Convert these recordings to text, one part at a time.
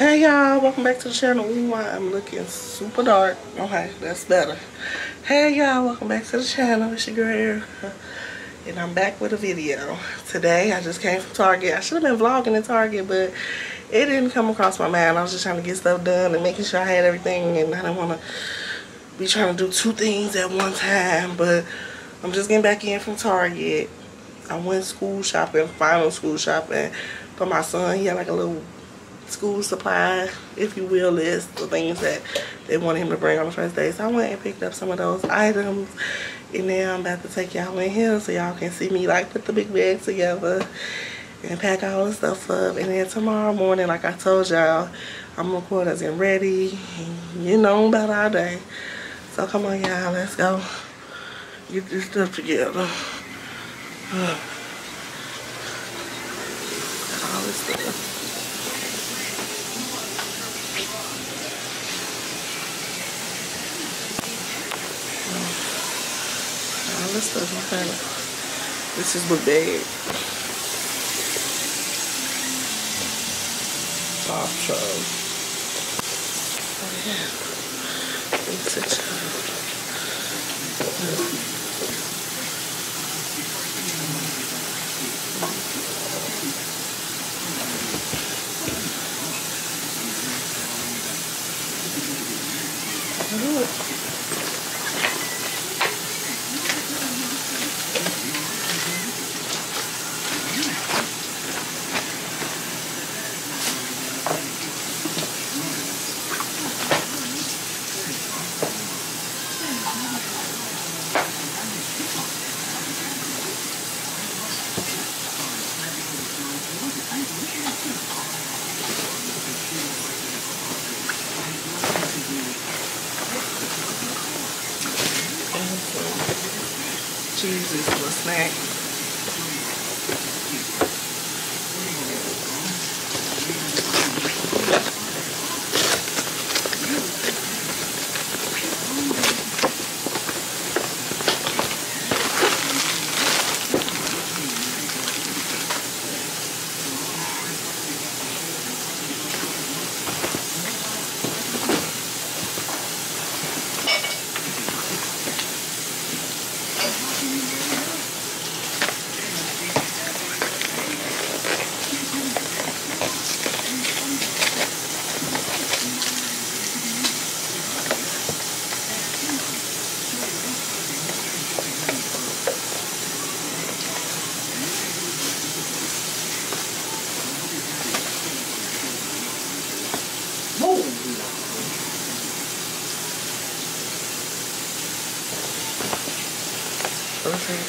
Hey y'all, welcome back to the channel. Ooh, I'm looking super dark. Okay, that's better. Hey y'all, welcome back to the channel. It's your girl and I'm back with a video. Today, I just came from Target. I should have been vlogging in Target, but it didn't come across my mind. I was just trying to get stuff done and making sure I had everything and I didn't want to be trying to do two things at one time, but I'm just getting back in from Target. I went school shopping, final school shopping for my son. He had like a little school supply, if you will, list the things that they wanted him to bring on the first day. So I went and picked up some of those items. And now I'm about to take y'all in here so y'all can see me like put the big bag together and pack all the stuff up. And then tomorrow morning, like I told y'all, I'm gonna record us getting ready. You know about our day. So come on y'all, let's go get this stuff together. Uh, all this stuff. all this stuff I'm kind of this is my bag Bob Charles oh yeah Ooh. Cheese for a snack.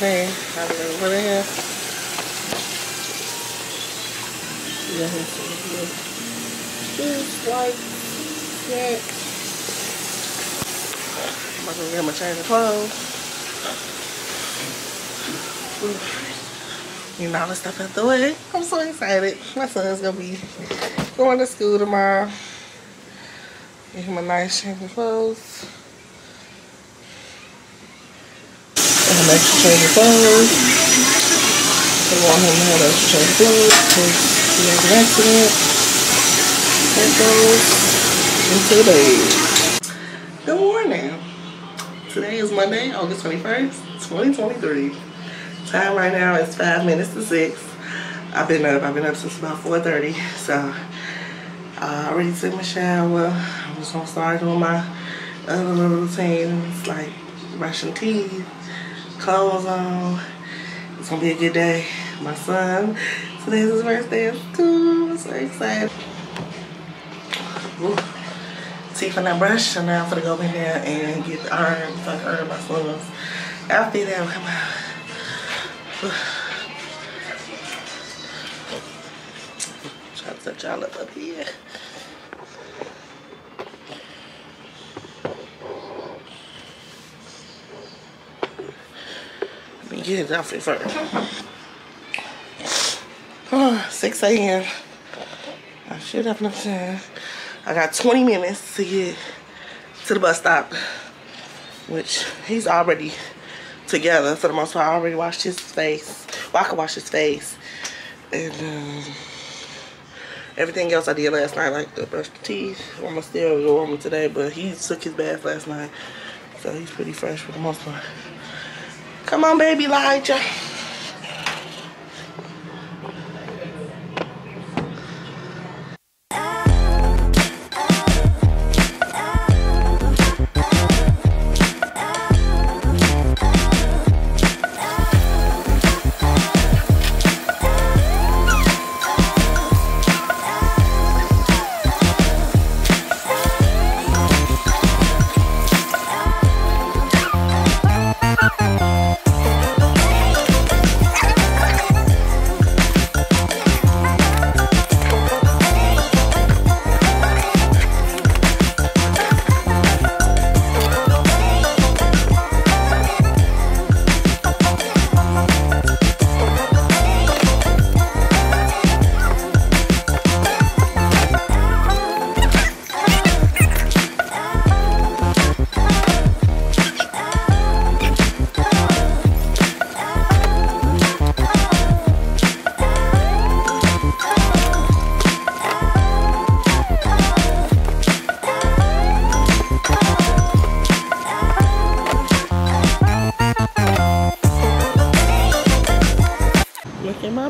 Thing. I don't know what the hell. Yeah, Just like that. I'm about to get my change of clothes. You know, all the stuff out the way. I'm so excited. My son's gonna be going to school tomorrow. Get him a nice change of clothes. Extra change of clothes. They want him to have extra change of clothes because he has an accident. That goes into the bed. Good morning. Today is Monday, August 21st, 2023. Time right now is 5 minutes to 6. I've been up. I've been up since about 4.30. So, uh, I already took my shower. I'm just going to start doing my other little routines like brushing teeth clothes on. It's gonna be a good day. My son, today's his first day of school. I'm so excited. Ooh. Teeth on that brush, and now I'm gonna go in there and get the iron so I can iron my son's outfit out. Come on. Try to touch y'all up up here. Get his outfit first. Oh, 6 a.m. I should have enough time. I got 20 minutes to get to the bus stop, which he's already together for the most part. I already washed his face. Well, I can wash his face. And, um, Everything else I did last night, like the brush the teeth. I'm still go today, but he took his bath last night. So he's pretty fresh for the most part. Come on, baby Elijah.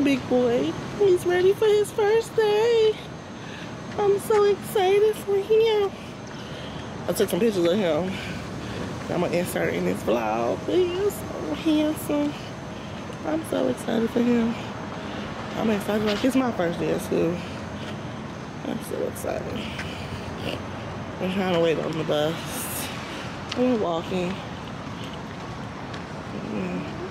Big boy. He's ready for his first day. I'm so excited for him. I took some pictures of him. I'm gonna insert in this vlog. He's so handsome. I'm so excited for him. I'm excited like it's my first day at school. I'm so excited. I'm trying to wait on the bus. I'm walking. Mm.